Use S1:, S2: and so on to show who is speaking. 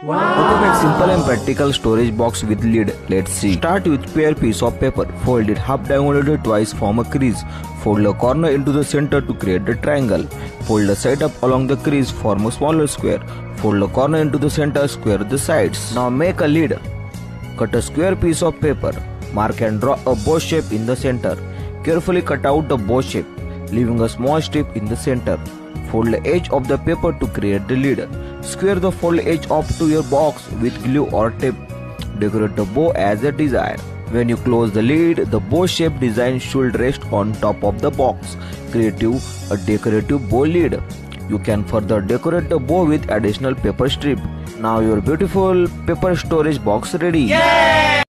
S1: How to make simple and practical storage box with lid? Let's see. Start with pair piece of paper. Fold it half diagonally twice, form a crease. Fold the corner into the center to create the triangle. Fold the side up along the crease, form a smaller square. Fold the corner into the center, square the sides. Now make a lid. Cut a square piece of paper. Mark and draw a bow shape in the center. Carefully cut out the bow shape, leaving a small strip in the center. Fold the edge of the paper to create the lid. Square the fold edge up to your box with glue or tape. Decorate the bow as a desire. When you close the lid, the bow shaped design should rest on top of the box. Creative a decorative bow lid. You can further decorate the bow with additional paper strip. Now your beautiful paper storage box ready.